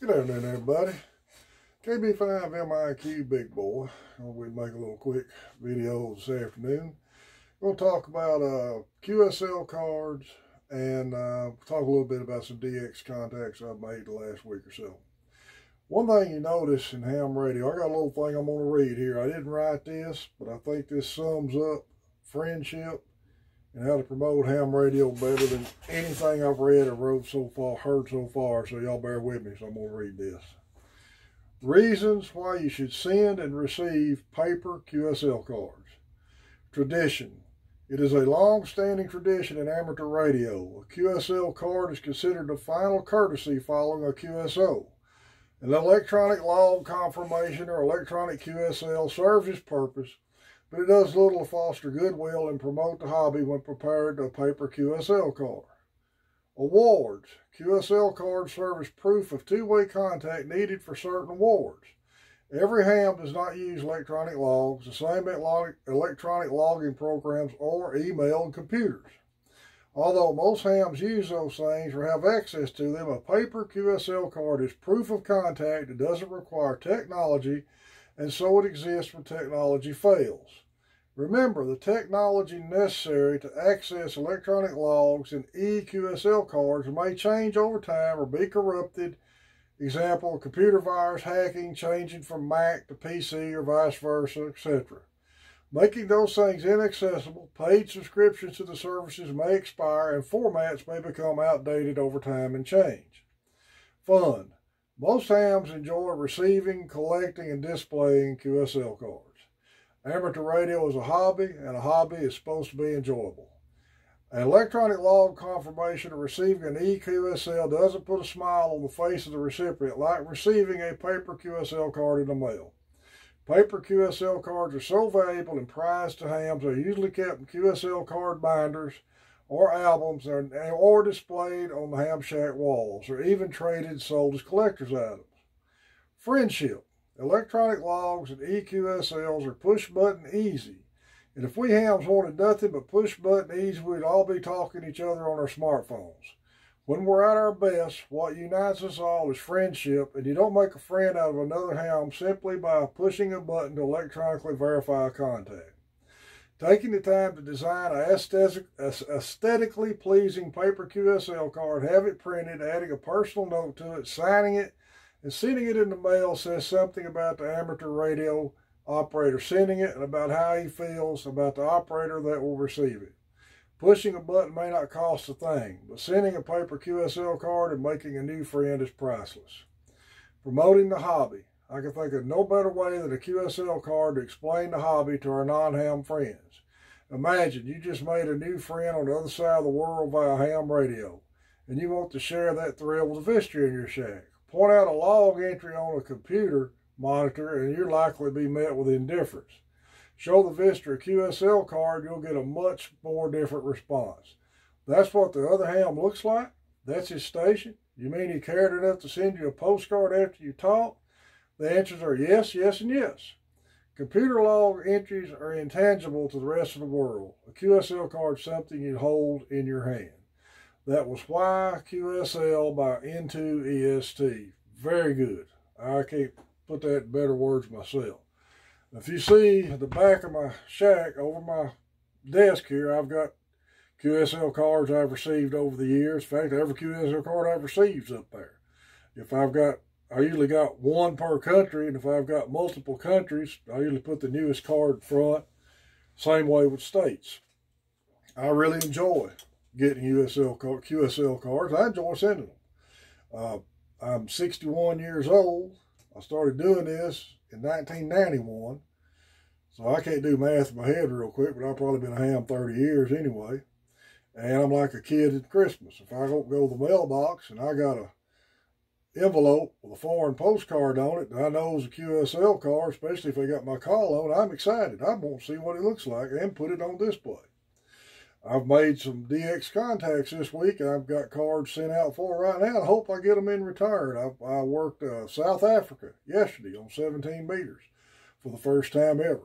Good afternoon, everybody. KB5MIQ Big Boy. We'll make a little quick video this afternoon. We'll talk about uh, QSL cards and uh, talk a little bit about some DX contacts I've made the last week or so. One thing you notice in ham radio, I got a little thing I'm going to read here. I didn't write this, but I think this sums up friendship and how to promote ham radio better than anything I've read or wrote so far, heard so far. So y'all bear with me. So I'm going to read this. Reasons why you should send and receive paper QSL cards. Tradition. It is a long-standing tradition in amateur radio. A QSL card is considered the final courtesy following a QSO. An electronic log confirmation or electronic QSL serves its purpose but it does little to foster goodwill and promote the hobby when prepared a paper QSL card. Awards. QSL cards serve as proof of two-way contact needed for certain awards. Every ham does not use electronic logs, the same electronic logging programs or email and computers. Although most hams use those things or have access to them, a paper QSL card is proof of contact that doesn't require technology and so it exists when technology fails. Remember, the technology necessary to access electronic logs and EQSL cards may change over time or be corrupted. Example, computer virus hacking, changing from Mac to PC or vice versa, etc. Making those things inaccessible, paid subscriptions to the services may expire and formats may become outdated over time and change. Fun. Most hams enjoy receiving, collecting, and displaying QSL cards. Amateur radio is a hobby, and a hobby is supposed to be enjoyable. An electronic log confirmation of receiving an EQSL doesn't put a smile on the face of the recipient like receiving a paper QSL card in the mail. Paper QSL cards are so valuable and prized to hams, they're usually kept in QSL card binders or albums or displayed on the ham shack walls or even traded sold as collector's items. Friendship. Electronic logs and EQSLs are push button easy. And if we hams wanted nothing but push button easy, we'd all be talking to each other on our smartphones. When we're at our best, what unites us all is friendship, and you don't make a friend out of another ham simply by pushing a button to electronically verify a contact. Taking the time to design a aesthetically pleasing paper QSL card, have it printed, adding a personal note to it, signing it, and sending it in the mail says something about the amateur radio operator sending it and about how he feels about the operator that will receive it. Pushing a button may not cost a thing, but sending a paper QSL card and making a new friend is priceless. Promoting the hobby. I can think of no better way than a QSL card to explain the hobby to our non-ham friends. Imagine you just made a new friend on the other side of the world via ham radio, and you want to share that thrill with a visitor in your shack. Point out a log entry on a computer monitor, and you're likely to be met with indifference. Show the visitor a QSL card, you'll get a much more different response. That's what the other ham looks like? That's his station? You mean he cared enough to send you a postcard after you talk? The answers are yes, yes, and yes. Computer log entries are intangible to the rest of the world. A QSL card is something you hold in your hand. That was YQSL by N2EST. Very good. I can't put that in better words myself. If you see the back of my shack over my desk here, I've got QSL cards I've received over the years. In fact, every QSL card I've received is up there. If I've got I usually got one per country, and if I've got multiple countries, I usually put the newest card front. Same way with states. I really enjoy getting USL QSL cards. I enjoy sending them. Uh, I'm 61 years old. I started doing this in 1991. So I can't do math in my head real quick, but I've probably been a ham 30 years anyway. And I'm like a kid at Christmas. If I don't go to the mailbox and I got a envelope with a foreign postcard on it. I know it's a QSL card, especially if they got my call on. I'm excited. I want to see what it looks like and put it on display. I've made some DX contacts this week. I've got cards sent out for right now. I hope I get them in return. I, I worked uh, South Africa yesterday on 17 meters for the first time ever.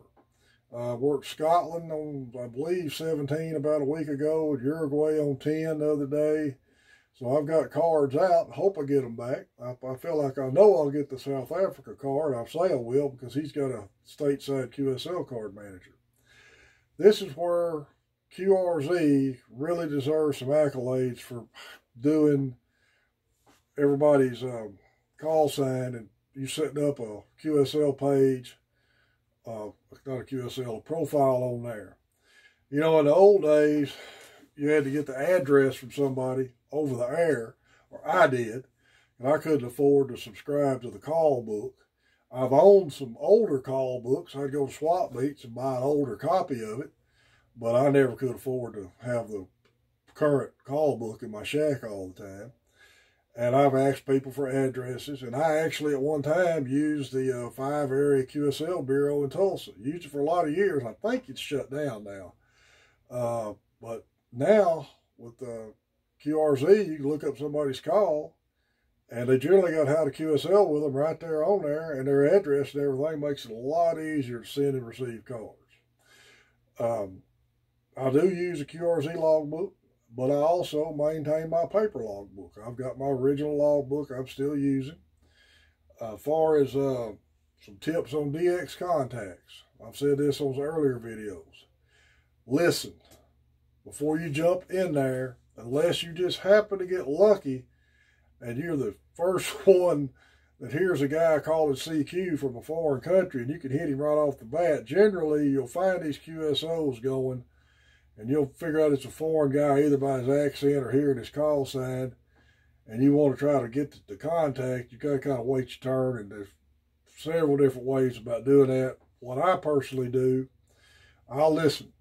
I worked Scotland on, I believe, 17 about a week ago, Uruguay on 10 the other day. So I've got cards out. Hope I get them back. I, I, feel like I know I'll get the South Africa card. I say I will because he's got a stateside QSL card manager. This is where QRZ really deserves some accolades for doing everybody's um, call sign and you setting up a QSL page, uh, not a QSL, a profile on there. You know, in the old days, you had to get the address from somebody over the air, or I did, and I couldn't afford to subscribe to the call book. I've owned some older call books. I'd go to Swap Meets and buy an older copy of it, but I never could afford to have the current call book in my shack all the time. And I've asked people for addresses, and I actually at one time used the uh, five area QSL bureau in Tulsa. Used it for a lot of years. I think it's shut down now. Uh, but now with the QRZ, you can look up somebody's call, and they generally got how to QSL with them right there on there, and their address and everything makes it a lot easier to send and receive cards. Um, I do use a QRZ logbook, but I also maintain my paper logbook. I've got my original logbook I'm still using. Uh, far as uh, some tips on DX contacts, I've said this on earlier videos. Listen, before you jump in there, unless you just happen to get lucky and you're the first one that hears a guy calling CQ from a foreign country and you can hit him right off the bat, generally you'll find these QSOs going and you'll figure out it's a foreign guy either by his accent or hearing his call sign and you want to try to get the, contact, you got to kind of wait your turn and there's several different ways about doing that. What I personally do, I'll listen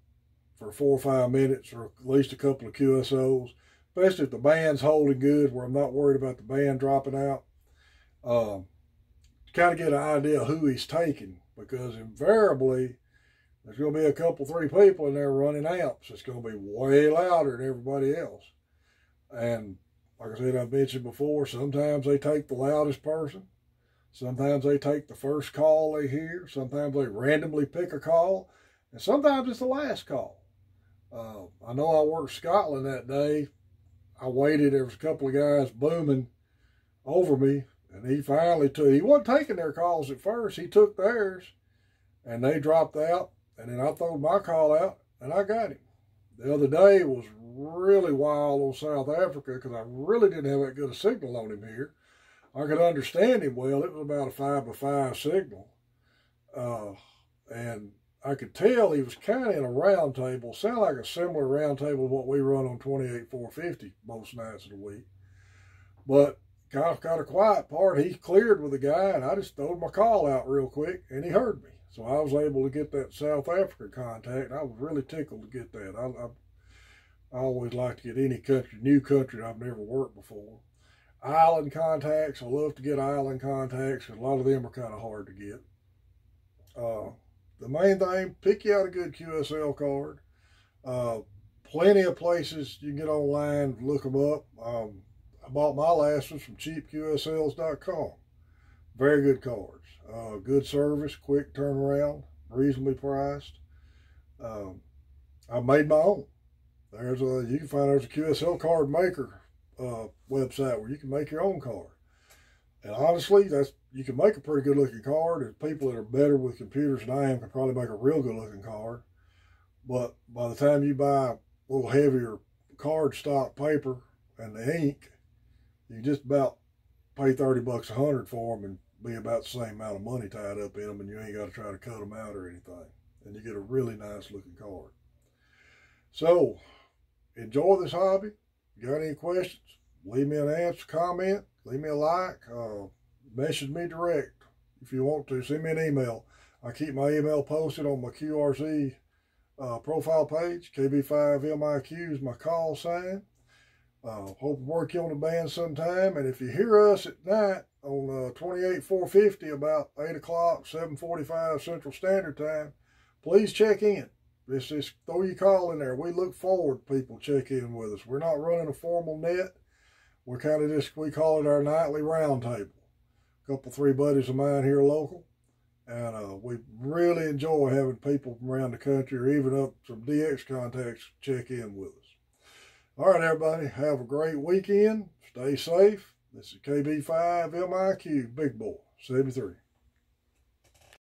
for four or five minutes or at least a couple of QSOs, especially if the band's holding good where I'm not worried about the band dropping out. Um, kind of get an idea of who he's taking because invariably there's going to be a couple, three people in there running amps. It's going to be way louder than everybody else. And like I said, I've mentioned before, sometimes they take the loudest person. Sometimes they take the first call they hear. Sometimes they randomly pick a call. And sometimes it's the last call. Uh, I know I worked Scotland that day. I waited. There was a couple of guys booming over me, and he finally took. He wasn't taking their calls at first. He took theirs, and they dropped out. And then I threw my call out, and I got him. The other day was really wild on South Africa because I really didn't have that good a signal on him here. I could understand him well. It was about a five by five signal, uh, and I could tell he was kind of in a round table, sound like a similar round table what we run on 28 450 most nights of the week. But kind of got a quiet part. He cleared with the guy, and I just threw my call out real quick, and he heard me. So I was able to get that South Africa contact. I was really tickled to get that. I, I, I always like to get any country, new country I've never worked before. Island contacts, I love to get island contacts, a lot of them are kind of hard to get. Uh, the main thing, pick you out a good QSL card. Uh, plenty of places you can get online, look them up. Um, I bought my last ones from cheapqsls.com. Very good cards. Uh, good service, quick turnaround, reasonably priced. Um, I made my own. There's a you can find there's a QSL card maker uh, website where you can make your own card. And honestly, that's you can make a pretty good looking card. And people that are better with computers than I am can probably make a real good looking card. But by the time you buy a little heavier card stock paper and the ink, you just about pay 30 bucks a hundred for them and be about the same amount of money tied up in them and you ain't got to try to cut them out or anything. And you get a really nice looking card. So, enjoy this hobby. Got any questions? Leave me an answer, comment, leave me a like, uh, message me direct if you want to. Send me an email. I keep my email posted on my QRZ uh, profile page. KB5MIQ is my call sign. Uh, hope to work you on the band sometime. And if you hear us at night on uh, 28 450 about 8 o'clock, 745 Central Standard Time, please check in. This is throw your call in there. We look forward people check in with us. We're not running a formal net. We're kind of just, we call it our nightly roundtable. A couple, three buddies of mine here local. And uh, we really enjoy having people from around the country or even up some DX contacts check in with us. All right, everybody, have a great weekend. Stay safe. This is KB5 MIQ Big Boy 73.